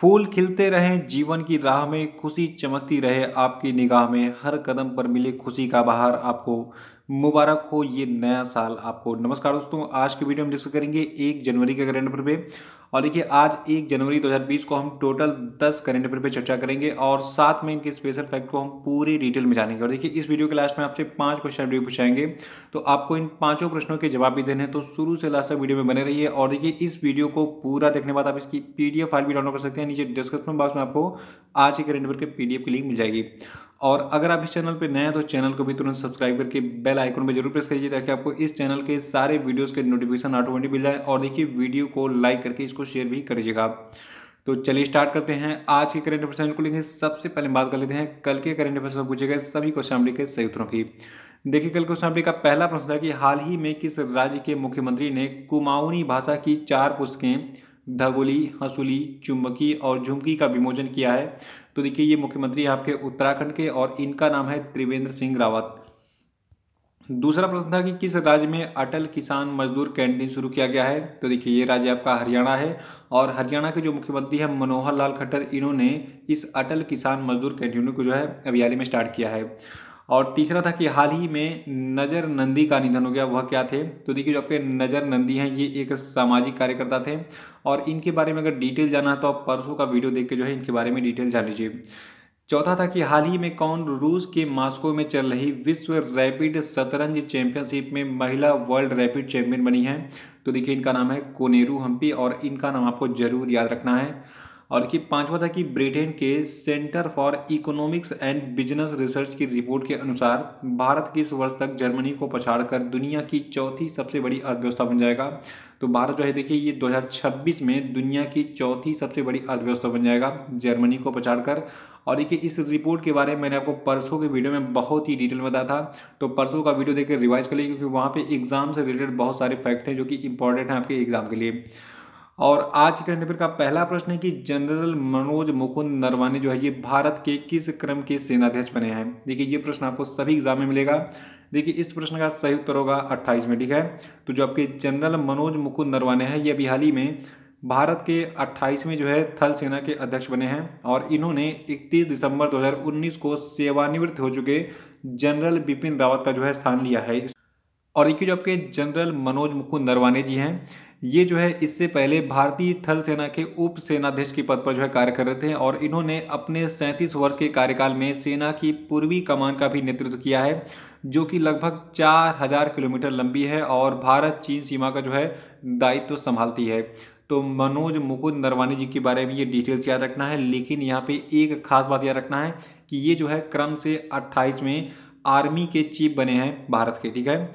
फूल खिलते रहें, जीवन की राह में खुशी चमकती रहे, आपकी निगाह में हर कदम पर मिले खुशी का बहार आपको मुबारक हो, ये नया साल आपको। नमस्कार दोस्तों, आज के वीडियो में डिस्कस करेंगे एक जनवरी के कैलेंडर पर और देखिए, आज एक जनवरी 2020 को हम टोटल 10 करेंट अफेयर पे चर्चा करेंगे और साथ में इनके स्पेशल फैक्ट को हम पूरी डिटेल में जानेंगे। और देखिए, इस वीडियो के लास्ट में आपसे पाँच क्वेश्चन वीडियो पूछाएँगे। तो आपको इन पाँचों प्रश्नों के जवाब भी देने हैं। तो शुरू से लास्ट तक वीडियो में बने रहिए और देखिए, इस वीडियो को पूरा देखने बाद आप इसकी पीडीएफ फ़ाइल भी डाउनलोड कर सकते हैं। नीचे डिस्क्रिप्शन बॉक्स में आपको आज के करेंट अफेयर के पीडीएफ की लिंक मिल जाएगी। और अगर आप इस चैनल पर नए हैं तो चैनल को भी तुरंत सब्सक्राइब करके बेल आइकन पर ज़रूर प्रेस करिए ताकि आपको इस चैनल के सारे वीडियोस के नोटिफिकेशन ऑटोमेटिक मिल जाए और देखिए, वीडियो को लाइक करके इसको शेयर भी करिएगा तो चलिए स्टार्ट करते हैं। आज के करंट अफेयर को लेंगे सबसे पहले बात कर लेते हैं। कल के करंट अफेयर में पूछे गए सभी क्वेश्चन के सही उत्तरों की। देखिए, कल क्वेश्चन का पहला प्रश्न था कि हाल ही में किस राज्य के मुख्यमंत्री ने कुमाऊनी भाषा की चार पुस्तकें, धगोली, हंसुली चुम्बकी और झुमकी का विमोचन किया है? तो देखिए, ये मुख्यमंत्री आपके उत्तराखंड के और इनका नाम है त्रिवेंद्र सिंह रावत। दूसरा प्रश्न था कि किस राज्य में अटल किसान मजदूर कैंटीन शुरू किया गया है? तो देखिए, ये राज्य आपका हरियाणा है और हरियाणा के जो मुख्यमंत्री हैं, मनोहर लाल खट्टर, इन्होंने इस अटल किसान मजदूर कैंटीन को जो है अभी हाल में स्टार्ट किया है। और तीसरा था कि हाल ही में नज़र नंदी का निधन हो गया, वह क्या थे? तो देखिए जो आपके नज़र नंदी हैं, ये एक सामाजिक कार्यकर्ता थे। और इनके बारे में अगर डिटेल जाना है तो आप परसों का वीडियो देख के जो है, इनके बारे में डिटेल जान लीजिए। चौथा था कि हाल ही में कौन रूस के मास्को में चल रही विश्व रैपिड शतरंज चैंपियनशिप में महिला वर्ल्ड रैपिड चैंपियन बनी है। तो देखिए इनका नाम है कोनेरू हम्पी और इनका नाम आपको ज़रूर याद रखना है। और कि पांचवा था कि ब्रिटेन के centre for economics and business research की रिपोर्ट के अनुसार भारत किस वर्ष तक जर्मनी को पछाड़कर दुनिया की चौथी सबसे बड़ी अर्थव्यवस्था बन जाएगा। तो भारत जो है, देखिए, ये 2026 में दुनिया की चौथी सबसे बड़ी अर्थव्यवस्था बन जाएगा, जर्मनी को पछाड़कर। और देखिए, इस रिपोर्ट के बारे में मैंने आपको परसों के वीडियो में बहुत ही डिटेल बताया था। तो परसों का वीडियो देखकर रिवाइज कर लीजिए, क्योंकि वहाँ पे एग्ज़ाम से रिलेटेड बहुत सारे फैक्ट हैं जो कि इंपॉर्टेंट हैं आपके एग्ज़ाम के लिए। और आज करंट अफेयर का पहला प्रश्न है कि जनरल मनोज मुकुंद नरवाने जो है, ये भारत के किस क्रम के सेनाध्यक्ष बने हैं? देखिए, ये प्रश्न आपको सभी एग्ज़ाम में मिलेगा। देखिए, इस प्रश्न का सही उत्तर होगा अट्ठाईस में, ठीक है? तो जो आपके जनरल मनोज मुकुंद नरवाने हैं, ये अभी हाल ही में भारत के 28वें जो है, थल सेना के अध्यक्ष बने हैं और इन्होंने 31 दिसंबर 2019 को सेवानिवृत्त हो चुके जनरल बिपिन रावत का जो है, स्थान लिया है। और एक जो आपके जनरल मनोज मुकुंद नरवाने जी हैं ये जो है, इससे पहले भारतीय थल सेना के उप सेनाध्यक्ष के पद पर जो है कार्य कर रहे थे और इन्होंने अपने सैंतीस वर्ष के कार्यकाल में सेना की पूर्वी कमान का भी नेतृत्व किया है, जो कि लगभग चार हज़ार किलोमीटर लंबी है और भारत चीन सीमा का जो है, दायित्व तो संभालती है। तो मनोज मुकुंद नरवानी जी के बारे में ये डिटेल्स याद रखना है, लेकिन यहाँ पे एक खास बात याद रखना है कि ये जो है, क्रम से अट्ठाईस में आर्मी के चीफ बने हैं भारत के, ठीक है?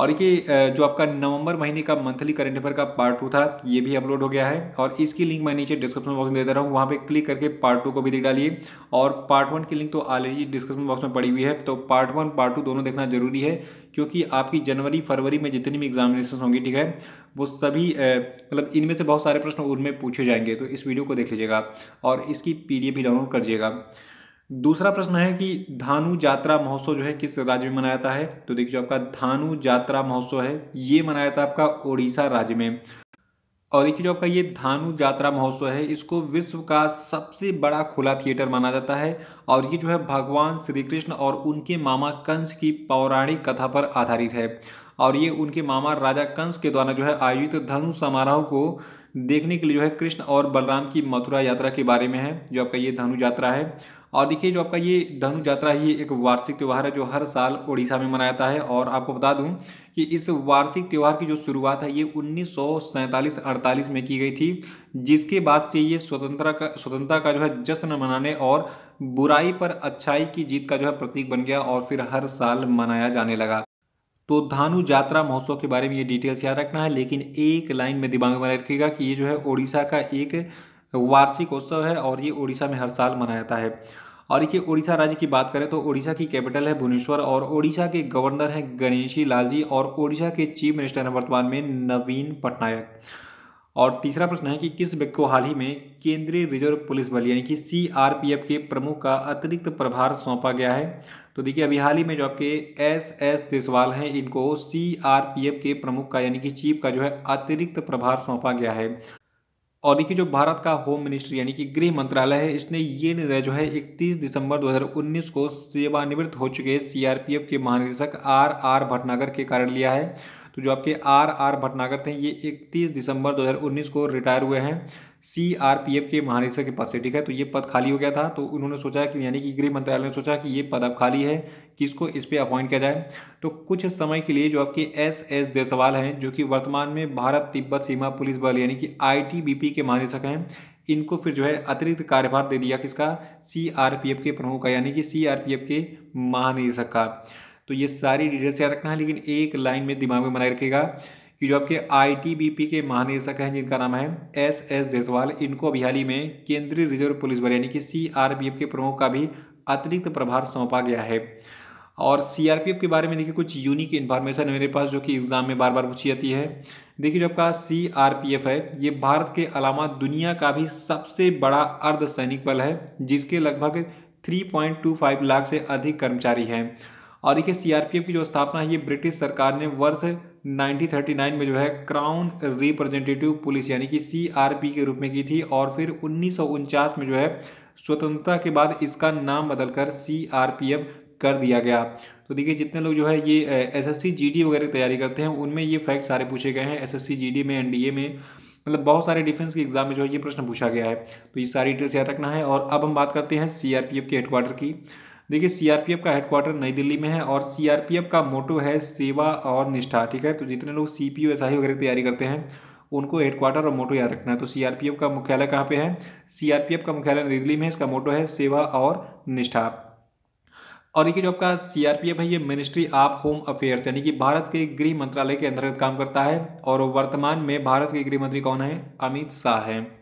और ये जो आपका नवंबर महीने का मंथली करंट अफेयर का पार्ट टू था, ये भी अपलोड हो गया है। और इसकी लिंक मैं नीचे डिस्क्रिप्शन बॉक्स में दे दे रहा हूँ। वहाँ पे क्लिक करके पार्ट टू को भी देख डालिए। और पार्ट वन की लिंक तो ऑलरेडी डिस्क्रिप्शन बॉक्स में पड़ी हुई है। तो पार्ट वन पार्ट टू दोनों देखना ज़रूरी है, क्योंकि आपकी जनवरी, फरवरी में जितनी भी एग्जामिनेशन होंगी, ठीक है, वो सभी मतलब इनमें से बहुत सारे प्रश्न उनमें पूछे जाएँगे। तो इस वीडियो को देख लीजिएगा और इसकी पीडीएफ भी डाउनलोड कर दूसरा प्रश्न है कि धानु यात्रा महोत्सव जो है किस राज्य में मनाया जाता है? तो देखिए आपका धानु यात्रा महोत्सव है, ये मनाया जाता है आपका ओडिशा राज्य में। और देखिए जो आपका ये धानु यात्रा महोत्सव है, इसको विश्व का सबसे बड़ा खुला थिएटर माना जाता है। और ये जो है भगवान श्री कृष्ण और उनके मामा कंस की पौराणिक कथा पर आधारित है। और ये उनके मामा राजा कंस के द्वारा जो है आयोजित धनु समारोह को देखने के लिए जो है कृष्ण और बलराम की मथुरा यात्रा के बारे में है, जो आपका ये धनु यात्रा है। और देखिए जो आपका ये धनु यात्रा ही एक वार्षिक त्यौहार है जो हर साल उड़ीसा में मनाया जाता है और आपको बता दूँ कि इस वार्षिक त्यौहार की जो शुरुआत है, ये उन्नीस सौ में की गई थी, जिसके बाद से ये स्वतंत्रता का स्वतंत्रता का जो है जश्न मनाने और बुराई पर अच्छाई की जीत का जो है प्रतीक बन गया और फिर हर साल मनाया जाने लगा। तो धानु यात्रा महोत्सव के बारे में ये डिटेल्स याद रखना है, लेकिन एक लाइन में दिमाग में रखिएगा कि ये जो है ओडिशा का एक वार्षिक उत्सव है और ये उड़ीसा में हर साल मनाया जाता है। और देखिए उड़ीसा राज्य की बात करें तो उड़ीसा की कैपिटल है भुवनेश्वर और उड़ीसा के गवर्नर हैं गणेशी लाल जी और उड़ीसा के चीफ मिनिस्टर हैं वर्तमान में नवीन पटनायक। और तीसरा प्रश्न है कि किस व्यक्ति को हाल ही में केंद्रीय रिज़र्व पुलिस बल यानी कि सीआरपीएफ के प्रमुख का अतिरिक्त प्रभार सौंपा गया है? तो देखिए, अभी हाल ही में जो आपके एस एस देसवाल हैं, इनको सीआरपीएफ के प्रमुख का यानी कि चीफ का जो है अतिरिक्त प्रभार सौंपा गया है। और देखिए जो भारत का होम मिनिस्ट्री यानी कि गृह मंत्रालय है, इसने ये निर्णय जो है 31 दिसंबर 2019 को सेवानिवृत्त हो चुके सीआरपीएफ के महानिदेशक आर आर भटनागर के कारण लिया है। तो जो आपके आर आर भटनागर थे, ये 31 दिसंबर 2019 को रिटायर हुए हैं। सीआरपीएफ के महानिदेशक के पद से, ठीक है? तो ये पद खाली हो गया था तो उन्होंने सोचा कि, यानी कि गृह मंत्रालय ने सोचा कि ये पद अब खाली है किसको इस पर अपॉइंट किया जाए। तो कुछ समय के लिए जो आपके एस एस देसवाल हैं, जो कि वर्तमान में भारत तिब्बत सीमा पुलिस बल, यानी कि आईटीबीपी के महानिदेशक हैं, इनको फिर जो है अतिरिक्त कार्यभार दे दिया किसका? सीआरपीएफ के प्रमुख का, यानी कि सीआरपीएफ के महानिदेशक का। तो ये सारी डिटेल्स याद रखना है, लेकिन एक लाइन में दिमाग में बनाए रखेगा कि जो आपके आईटीबीपी के महानिदेशक हैं, जिनका नाम है एस एस देसवाल, इनको अभी हाल ही में केंद्रीय रिज़र्व पुलिस बल, यानी कि सीआरपीएफ के प्रमुख का भी अतिरिक्त प्रभार सौंपा गया है। और सीआरपीएफ के बारे में देखिए, कुछ यूनिक इन्फॉर्मेशन मेरे पास, जो कि एग्ज़ाम में बार बार पूछी जाती है। देखिए, जो आपका सीआरपीएफ है, ये भारत के अलावा दुनिया का भी सबसे बड़ा अर्धसैनिक बल है, जिसके लगभग 3.25 लाख से अधिक कर्मचारी हैं। और देखिए सीआरपीएफ की जो स्थापना है, ये ब्रिटिश सरकार ने वर्ष 1939 में जो है क्राउन रिप्रेजेंटेटिव पुलिस यानी कि सीआरपी के रूप में की थी और फिर उन्नीस सौ उनचास में जो है स्वतंत्रता के बाद इसका नाम बदलकर सीआरपीएफ कर दिया गया। तो देखिए जितने लोग जो है ये एस एस सी वगैरह तैयारी करते हैं, उनमें ये फैक्ट सारे पूछे गए हैं। एस एस सी में एनडीए में मतलब बहुत सारे डिफेंस के एग्ज़ाम में जो है ये प्रश्न पूछा गया है। तो ये सारी डिटेल्स याद रखना है और अब हम बात करते हैं सीआरपीएफ के हेडक्वार्टर की। देखिए सीआरपीएफ का हेडक्वार्टर नई दिल्ली में है और सीआरपीएफ का मोटो है सेवा और निष्ठा, ठीक है? तो जितने लोग सी पी वगैरह तैयारी करते हैं, उनको हेडक्वार्टर और मोटो याद रखना है। तो सीआरपीएफ का मुख्यालय कहाँ पे है? सीआरपीएफ का मुख्यालय नई दिल्ली में है, इसका मोटो है सेवा और निष्ठा। और देखिए, जो आपका सीआरपीएफ है, ये मिनिस्ट्री ऑफ़ होम अफेयर्स यानी कि भारत के गृह मंत्रालय के अंतर्गत काम करता है और वर्तमान में भारत के गृह मंत्री कौन है? अमित शाह है।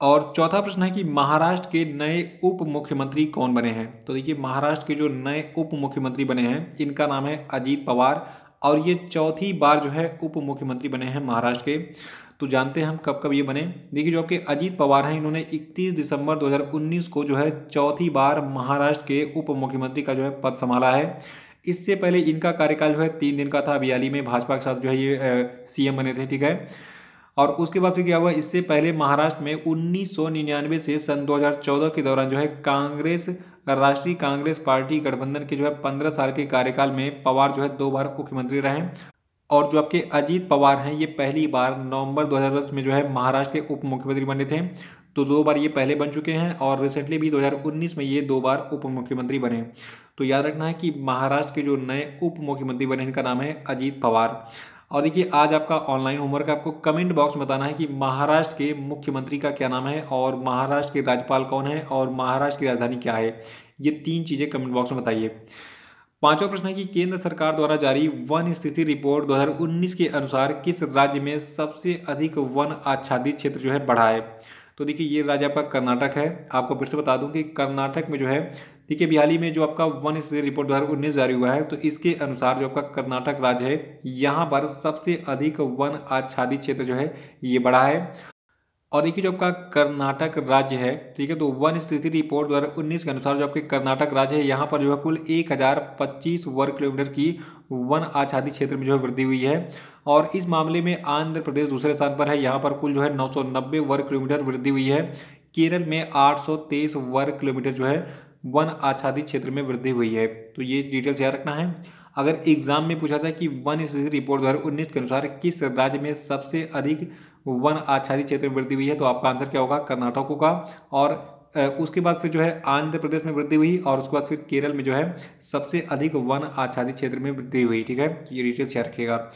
और चौथा प्रश्न है कि महाराष्ट्र के नए उप मुख्यमंत्री कौन बने हैं? तो देखिए, महाराष्ट्र के जो नए उप मुख्यमंत्री बने हैं, इनका नाम है अजीत पवार और ये चौथी बार जो है उप मुख्यमंत्री बने हैं महाराष्ट्र के। तो जानते हैं हम कब कब ये बने। देखिए, जो आपके अजीत पवार हैं, इन्होंने 31 दिसंबर 2019 को जो है चौथी बार महाराष्ट्र के उप मुख्यमंत्री का जो है पद संभाला है। इससे पहले इनका कार्यकाल जो है तीन दिन का था अभियाली में भाजपा के साथ जो है ये सीएम बने थे, ठीक है? और उसके बाद फिर क्या हुआ? इससे पहले महाराष्ट्र में उन्नीस सौ निन्यानवे से सन 2014 के दौरान जो है कांग्रेस, राष्ट्रीय कांग्रेस पार्टी गठबंधन के जो है पंद्रह साल के कार्यकाल में पवार जो है दो बार मुख्यमंत्री रहे और जो आपके अजीत पवार हैं, ये पहली बार नवंबर 2010 में जो है महाराष्ट्र के उप मुख्यमंत्री बने थे। तो दो बार ये पहले बन चुके हैं और रिसेंटली भी 2019 में ये दो बार उप मुख्यमंत्री बने। तो याद रखना है कि महाराष्ट्र के जो नए उप मुख्यमंत्री बने, इनका नाम है अजीत पवार। और देखिए, आज आपका ऑनलाइन होमवर्क आपको कमेंट बॉक्स में बताना है कि महाराष्ट्र के मुख्यमंत्री का क्या नाम है और महाराष्ट्र के राज्यपाल कौन है और महाराष्ट्र की राजधानी क्या है? ये तीन चीज़ें कमेंट बॉक्स में बताइए। पांचवा प्रश्न है कि केंद्र सरकार द्वारा जारी वन स्थिति रिपोर्ट 2019 के अनुसार किस राज्य में सबसे अधिक वन आच्छादित क्षेत्र जो है बढ़ा है? तो देखिए, ये राज्य आपका कर्नाटक है। आपको फिर से बता दूँ कि कर्नाटक में जो है देखिए बिहाली में जो आपका वन स्थिति रिपोर्ट दो हज़ार उन्नीस जारी हुआ है तो इसके अनुसार जो आपका कर्नाटक राज्य है, यहाँ पर सबसे अधिक वन आच्छादित क्षेत्र जो है, ये बड़ा है। और देखिए, जो आपका कर्नाटक राज्य है, ठीक है तो वन स्थिति रिपोर्ट द्वारा उन्नीस के अनुसार जो आपके कर्नाटक राज्य है, यहाँ पर जो है कुल एक हज़ार पच्चीस वर्ग किलोमीटर की वन आच्छादित क्षेत्र में जो है वृद्धि हुई है। और इस मामले में आंध्र प्रदेश दूसरे स्थान पर है, यहाँ पर कुल जो है नौ सौ नब्बे वर्ग किलोमीटर वृद्धि हुई है। केरल में आठ सौ तेईस वर्ग किलोमीटर जो है वन आच्छादित क्षेत्र में वृद्धि हुई है। तो ये डिटेल्स याद रखना है। अगर एग्ज़ाम में पूछा जाए कि वन स्थिति रिपोर्ट दो के अनुसार किस राज्य में सबसे अधिक वन आच्छादित क्षेत्र में वृद्धि हुई है तो आपका आंसर क्या होगा? कर्नाटक होगा। और उसके बाद फिर जो है आंध्र प्रदेश में वृद्धि हुई और उसके बाद फिर केरल में जो है सबसे अधिक वन आच्छादित क्षेत्र में वृद्धि हुई, ठीक है? ये डिटेल्स याद रखिएगा।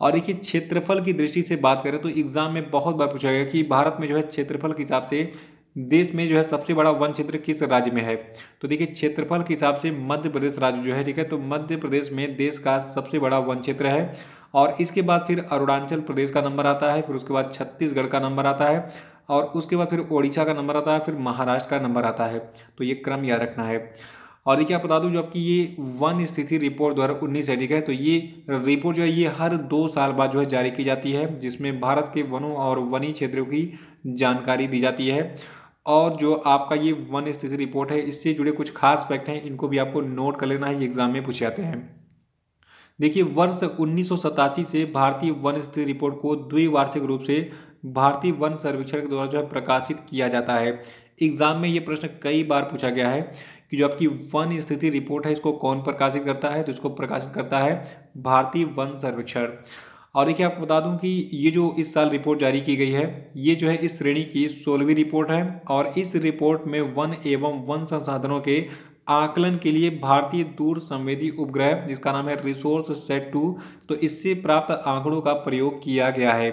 और देखिए, क्षेत्रफल की दृष्टि से बात करें तो एग्ज़ाम में बहुत बार पूछा गया कि भारत में जो है क्षेत्रफल के हिसाब से देश में जो है सबसे बड़ा वन क्षेत्र किस राज्य में है? तो देखिए, क्षेत्रफल के हिसाब से मध्य प्रदेश राज्य जो है, ठीक है तो मध्य प्रदेश में देश का सबसे बड़ा वन क्षेत्र है। और इसके बाद फिर अरुणाचल प्रदेश का नंबर आता है, फिर उसके बाद छत्तीसगढ़ का नंबर आता है, और उसके बाद फिर ओडिशा का नंबर आता है, फिर महाराष्ट्र का नंबर आता है। तो ये क्रम याद रखना है। और देखिए, आप बता दूँ, जो आपकी ये वन स्थिति रिपोर्ट उन्नीस है, ठीक है तो ये रिपोर्ट जो है, ये हर दो साल बाद जो है जारी की जाती है, जिसमें भारत के वनों और वनी क्षेत्रों की जानकारी दी जाती है। और जो आपका ये वन स्थिति रिपोर्ट है, इससे जुड़े कुछ खास फैक्ट हैं, इनको भी आपको नोट कर लेना है, ये एग्ज़ाम में पूछे जाते हैं। देखिए, वर्ष उन्नीस सौ सतासी से भारतीय वन स्थिति रिपोर्ट को द्विवार्षिक रूप से भारतीय वन सर्वेक्षण के द्वारा जो है प्रकाशित किया जाता है। एग्ज़ाम में ये प्रश्न कई बार पूछा गया है कि जो आपकी वन स्थिति रिपोर्ट है, इसको कौन प्रकाशित करता है? तो इसको प्रकाशित करता है भारतीय वन सर्वेक्षण। और देखिए आपको बता दूँ कि ये जो इस साल रिपोर्ट जारी की गई है, ये जो है इस श्रेणी की सोलहवीं रिपोर्ट है और इस रिपोर्ट में वन एवं वन संसाधनों के आकलन के लिए भारतीय दूर संवेदी उपग्रह, जिसका नाम है रिसोर्स सेट टू तो इससे प्राप्त आंकड़ों का प्रयोग किया गया है।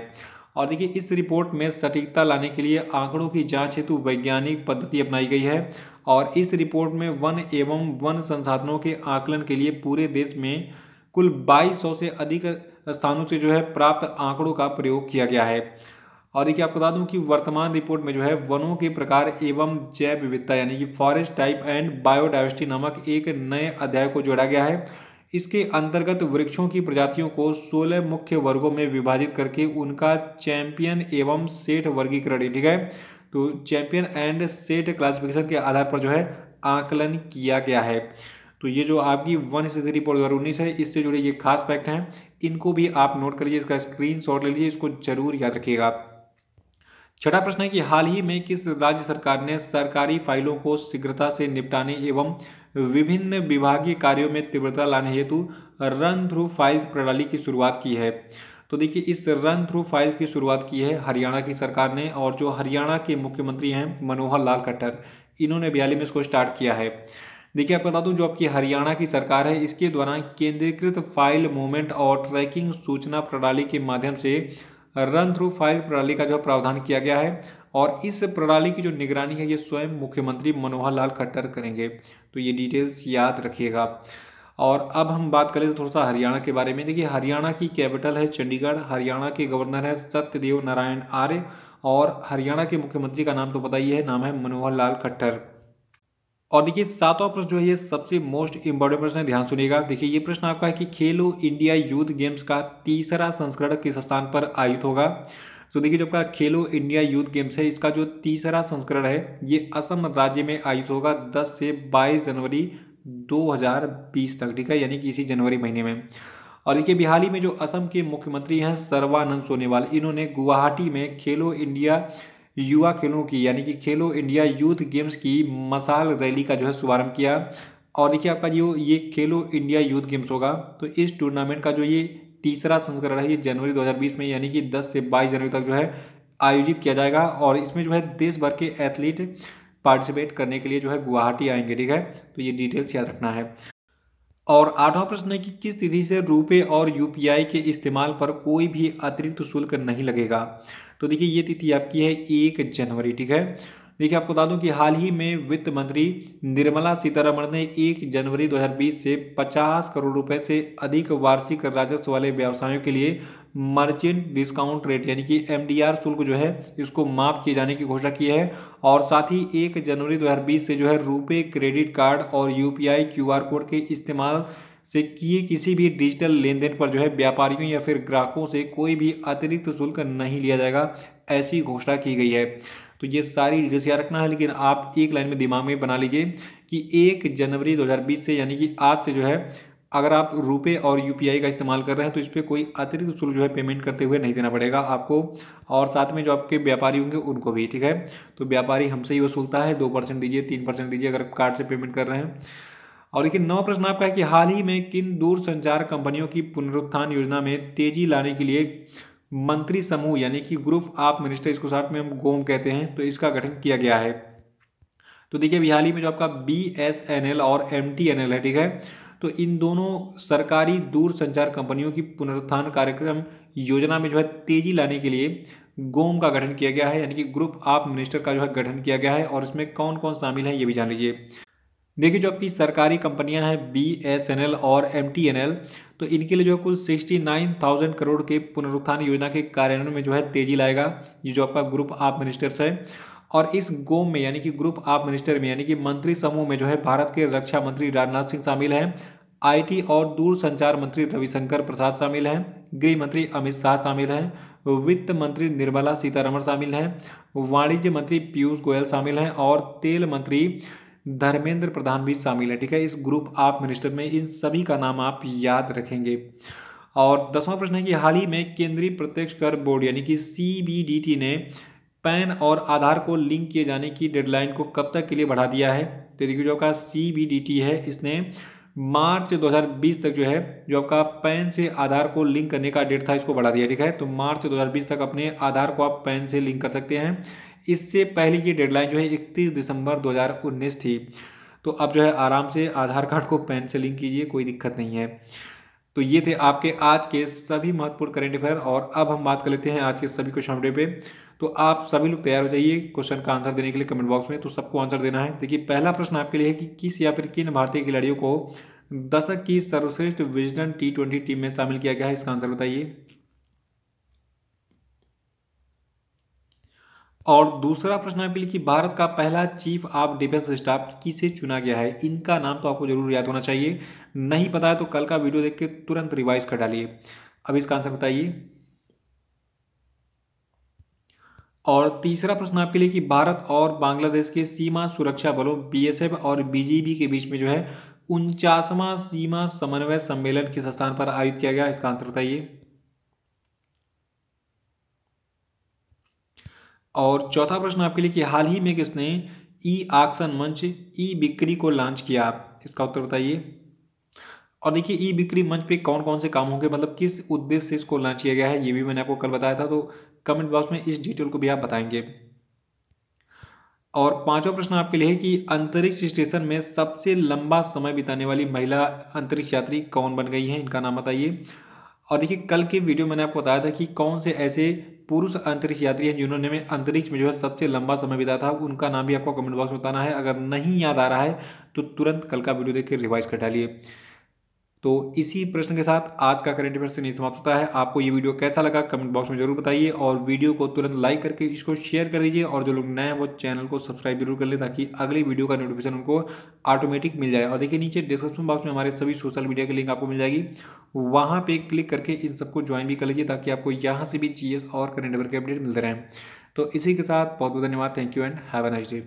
और देखिए, इस रिपोर्ट में सटीकता लाने के लिए आंकड़ों की जाँच हेतु वैज्ञानिक पद्धति अपनाई गई है और इस रिपोर्ट में वन एवं वन संसाधनों के आकलन के लिए पूरे देश में कुल 2200 से अधिक स्थानों से जो है प्राप्त आंकड़ों का प्रयोग किया गया है। और देखिए, आपको बता दूँ कि वर्तमान रिपोर्ट में जो है वनों के प्रकार एवं जैव विविधता, यानी कि फॉरेस्ट टाइप एंड बायोडाइवर्सिटी नामक एक नए अध्याय को जोड़ा गया है। इसके अंतर्गत वृक्षों की प्रजातियों को 16 मुख्य वर्गों में विभाजित करके उनका चैंपियन एवं सेठ वर्गीकरण ठीक है तो चैंपियन एंड सेट क्लासिफिकेशन के आधार पर जो है आकलन किया गया है। तो ये जो आपकी वन स्थिति रिपोर्ट दो हज़ार उन्नीस है, इससे जुड़े ये खास फैक्ट हैं। इनको भी आप नोट करिए इसका स्क्रीन ले लीजिए, इसको ज़रूर याद रखिएगा छठा प्रश्न है कि हाल ही में किस राज्य सरकार ने सरकारी फाइलों को शीघ्रता से निपटाने एवं विभिन्न विभागीय कार्यों में तीव्रता लाने हेतु रन थ्रू फाइल्स प्रणाली की शुरुआत की है? तो देखिए, इस रन थ्रू फाइल्स की शुरुआत की है हरियाणा की सरकार ने और जो हरियाणा के मुख्यमंत्री हैं, मनोहर लाल खट्टर इन्होंने बयाली में इसको स्टार्ट किया है। देखिए, आपको बता दूँ, जो आपकी हरियाणा की सरकार है, इसके द्वारा केंद्रीकृत फ़ाइल मूवमेंट और ट्रैकिंग सूचना प्रणाली के माध्यम से रन थ्रू फ़ाइल प्रणाली का जो प्रावधान किया गया है और इस प्रणाली की जो निगरानी है, ये स्वयं मुख्यमंत्री मनोहर लाल खट्टर करेंगे। तो ये डिटेल्स याद रखिएगा। और अब हम बात करें थोड़ा सा हरियाणा के बारे में। देखिए, हरियाणा की कैपिटल है चंडीगढ़, हरियाणा के गवर्नर है सत्यदेव नारायण आर्य और हरियाणा के मुख्यमंत्री का नाम तो पता ही है, नाम है मनोहर लाल खट्टर। और देखिए, सातवां प्रश्न जो है, ये सबसे मोस्ट इंपॉर्टेंट प्रश्न है, ध्यान सुनिएगा। देखिए, ये प्रश्न आपका है कि खेलो इंडिया यूथ गेम्स का तीसरा संस्करण किस स्थान पर आयोजित होगा? तो देखिए, जो आपका खेलो इंडिया यूथ गेम्स है, इसका जो तीसरा संस्करण है, ये असम राज्य में आयोजित होगा 10 से 22 जनवरी 2020 तक, ठीक है? यानी कि इसी जनवरी महीने में। और देखिए बिहाली में जो असम के मुख्यमंत्री हैं, सर्वानंद सोनेवाल, इन्होंने गुवाहाटी में खेलो इंडिया युवा खेलों की, यानी कि खेलो इंडिया यूथ गेम्स की मसाल रैली का जो है शुभारंभ किया। और देखिए आपका जो ये खेलो इंडिया यूथ गेम्स होगा तो इस टूर्नामेंट का जो ये तीसरा संस्करण है, ये जनवरी 2020 में, यानी कि 10 से 22 जनवरी तक जो है आयोजित किया जाएगा। और इसमें जो है देश भर के एथलीट पार्टिसिपेट करने के लिए जो है गुवाहाटी आएँगे, ठीक है? तो ये डिटेल्स याद रखना है। और आठवां प्रश्न है कि किस तिथि से रुपए और यूपीआई के इस्तेमाल पर कोई भी अतिरिक्त शुल्क नहीं लगेगा? तो देखिए, ये तिथि आपकी है एक जनवरी, ठीक है? देखिए, आपको बता दूँ कि हाल ही में वित्त मंत्री निर्मला सीतारमण ने एक जनवरी 2020 से 50 करोड़ रुपए से अधिक वार्षिक राजस्व वाले व्यवसायों के लिए मर्चेंट डिस्काउंट रेट, यानी कि एमडीआर शुल्क जो है, इसको माफ़ किए जाने की घोषणा की है। और साथ ही एक जनवरी 2020 से जो है रुपए क्रेडिट कार्ड और यूपीआई क्यूआर कोड के इस्तेमाल से किए किसी भी डिजिटल लेन देन पर जो है, व्यापारियों या फिर ग्राहकों से कोई भी अतिरिक्त शुल्क नहीं लिया जाएगा, ऐसी घोषणा की गई है। तो ये सारी डिटेल्स याद रखना है, लेकिन आप एक लाइन में दिमाग में बना लीजिए कि एक जनवरी 2020 से, यानी कि आज से जो है, अगर आप रुपए और यूपीआई का इस्तेमाल कर रहे हैं तो इस पर कोई अतिरिक्त शुल्क जो है पेमेंट करते हुए नहीं देना पड़ेगा आपको, और साथ में जो आपके व्यापारी होंगे, उनको भी, ठीक है? तो व्यापारी हमसे ही वसूलता है, दो परसेंट दीजिए, तीन परसेंट दीजिए अगर कार्ड से पेमेंट कर रहे हैं। और लेकिन नौ प्रश्न आपका है कि हाल ही में किन दूर संचार कंपनियों की पुनरुत्थान योजना में तेज़ी लाने के लिए मंत्री समूह, यानी कि ग्रुप ऑफ़ मिनिस्टर इसको साथ में हम गोम कहते हैं तो इसका गठन किया गया है। तो देखिए, अभी हाल ही में जो आपका बी एस एन एल और एम टी एन एल है, ठीक है? तो इन दोनों सरकारी दूर संचार कंपनियों की पुनरुत्थान कार्यक्रम योजना में जो है तेज़ी लाने के लिए गोम का गठन किया गया है, यानी कि ग्रुप ऑफ़ मिनिस्टर का जो है गठन किया गया है, और इसमें कौन कौन शामिल है, ये भी जान लीजिए। देखिए जो आपकी सरकारी कंपनियाँ हैं बी एस एन एल और एम टी एन एल तो इनके लिए जो है कुल सिक्सटी नाइन थाउज़ेंड करोड़ के पुनरुत्थान योजना के कार्यान्वयन में जो है तेज़ी लाएगा। ये जो आपका ग्रुप ऑफ़ मिनिस्टर्स है और इस गोम में, यानी कि ग्रुप ऑफ़ मिनिस्टर में, यानी कि मंत्री समूह में जो है भारत के रक्षा मंत्री राजनाथ सिंह शामिल हैं। आईटी और दूर संचार मंत्री रविशंकर प्रसाद शामिल हैं। गृह मंत्री अमित शाह शामिल हैं। वित्त मंत्री निर्मला सीतारमण शामिल हैं। वाणिज्य मंत्री पीयूष गोयल शामिल हैं और तेल मंत्री धर्मेंद्र प्रधान भी शामिल है, ठीक है? इस ग्रुप ऑफ़ मिनिस्टर में इन सभी का नाम आप याद रखेंगे। और दसवां प्रश्न है कि हाल ही में केंद्रीय प्रत्यक्ष कर बोर्ड यानी कि CBDT ने पैन और आधार को लिंक किए जाने की डेडलाइन को कब तक के लिए बढ़ा दिया है? तो देखिए, जो आपका सी है, इसने मार्च 2020 तक जो है, जो आपका पैन से आधार को लिंक करने का डेट था, इसको बढ़ा दिया, ठीक है? तो मार्च 2020 तक अपने आधार को आप पैन से लिंक कर सकते हैं। इससे पहले ये डेडलाइन जो है 31 दिसंबर 2019 थी। तो अब जो है आराम से आधार कार्ड को पैन से लिंक कीजिए, कोई दिक्कत नहीं है। तो ये थे आपके आज के सभी महत्वपूर्ण करेंट अफेयर और अब हम बात कर लेते हैं आज के सभी क्वेश्चन पे। तो आप सभी लोग तैयार हो जाइए क्वेश्चन का आंसर देने के लिए कमेंट बॉक्स में। तो सबको आंसर देना है। देखिए, पहला प्रश्न आपके लिए है कि किस या फिर किन भारतीय खिलाड़ियों को दशक की सर्वश्रेष्ठ विजडन टी ट्वेंटी टीम में शामिल किया गया है? इसका आंसर बताइए। और दूसरा प्रश्न आपके लिए कि भारत का पहला चीफ ऑफ़ डिफेंस स्टाफ किसे चुना गया है? इनका नाम तो आपको ज़रूर याद होना चाहिए। नहीं पता है तो कल का वीडियो देख के तुरंत रिवाइज कर डालिए। अब इसका आंसर बताइए। और तीसरा प्रश्न आपके लिए कि भारत और बांग्लादेश के सीमा सुरक्षा बलों, बीएसएफ और बीजीबी के बीच में जो है, उनचासवां सीमा समन्वय सम्मेलन किस स्थान पर आयोजित किया गया? इसका आंसर बताइए। और चौथा प्रश्न आपके लिए कि हाल ही में किसने ई आक्सन मंच, ई बिक्री को लॉन्च किया? इसका उत्तर बताइए। और देखिए, ई बिक्री मंच पे कौन कौन से काम होंगे? मतलब किस उद्देश्य से इसको लॉन्च किया गया है, ये भी मैंने आपको कल बताया था तो कमेंट बॉक्स में इस डिटेल को भी आप बताएँगे। और पांचवा प्रश्न आपके लिए है कि अंतरिक्ष स्टेशन में सबसे लंबा समय बिताने वाली महिला अंतरिक्ष यात्री कौन बन गई है? इनका नाम बताइए। और देखिए, कल के वीडियो मैंने आपको बताया था कि कौन से ऐसे पुरुष अंतरिक्ष यात्री हैं जिन्होंने में अंतरिक्ष में जो है सबसे लंबा समय बिता था। उनका नाम भी आपको कमेंट बॉक्स में बताना है। अगर नहीं याद आ रहा है तो तुरंत कल का वीडियो देख के रिवाइज कर डालिए। तो इसी प्रश्न के साथ आज का करंट अफेयर नहीं समाप्त होता है। आपको ये वीडियो कैसा लगा कमेंट बॉक्स में ज़रूर बताइए और वीडियो को तुरंत लाइक करके इसको शेयर कर दीजिए और जो लोग नए हैं, वो चैनल को सब्सक्राइब ज़रूर कर लें ताकि अगली वीडियो का नोटिफिकेशन उनको ऑटोमेटिक मिल जाए। और देखिए, नीचे डिस्क्रिप्शन बॉक्स में हमारे सभी सोशल मीडिया की लिंक आपको मिल जाएगी। वहाँ पर क्लिक करके इन सबको ज्वाइन भी कर लीजिए ताकि आपको यहाँ से भी चीज़ और करंट अफेयर के अपडेट मिलते रहें। तो इसी के साथ बहुत बहुत धन्यवाद। Thank you and have a nice day